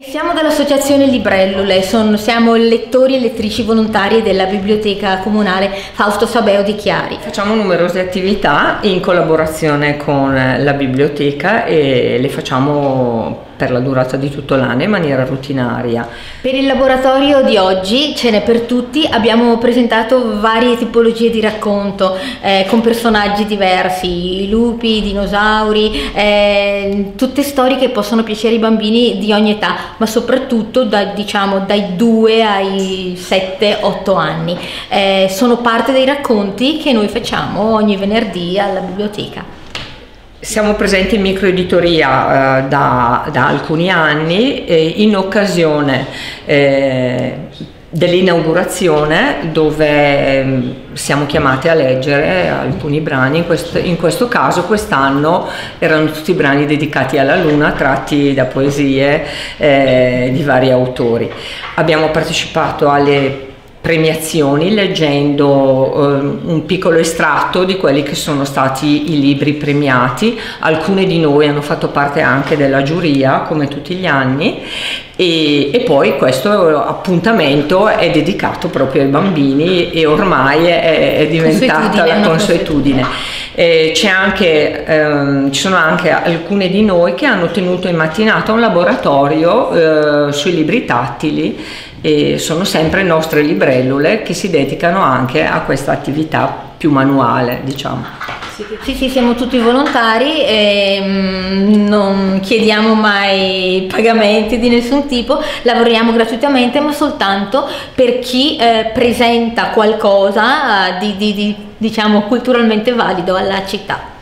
Siamo dall'associazione Librellule, sono, siamo lettori e lettrici volontari della biblioteca comunale Fausto Sabeo di Chiari. Facciamo numerose attività in collaborazione con la biblioteca e le facciamo per la durata di tutto l'anno in maniera rutinaria. Per il laboratorio di oggi ce n'è per tutti, abbiamo presentato varie tipologie di racconto eh, con personaggi diversi, lupi, dinosauri, eh, tutte storie che possono piacere ai bambini di ogni età, ma soprattutto da, diciamo, dai 2 ai 7-8 anni. Eh, sono parte dei racconti che noi facciamo ogni venerdì alla biblioteca. Siamo presenti in microeditoria eh, da, da, alcuni anni eh, in occasione eh, dell'inaugurazione dove eh, siamo chiamati a leggere alcuni brani, in questo, in questo, caso quest'anno erano tutti brani dedicati alla luna tratti da poesie eh, di vari autori. Abbiamo partecipato alle premiazioni leggendo eh, un piccolo estratto di quelli che sono stati i libri premiati. Alcune di noi hanno fatto parte anche della giuria, come tutti gli anni, e, e poi questo appuntamento è dedicato proprio ai bambini e ormai è, è diventata la consuetudine. Eh, anche, ehm, ci sono anche alcune di noi che hanno tenuto in mattinata un laboratorio eh, sui libri tattili e sono sempre nostre librellule che si dedicano anche a questa attività più manuale, diciamo. Sì, sì, siamo tutti volontari e mm, non chiediamo mai pagamenti di nessun tipo, lavoriamo gratuitamente ma soltanto per chi eh, presenta qualcosa di, di, di diciamo culturalmente valido alla città.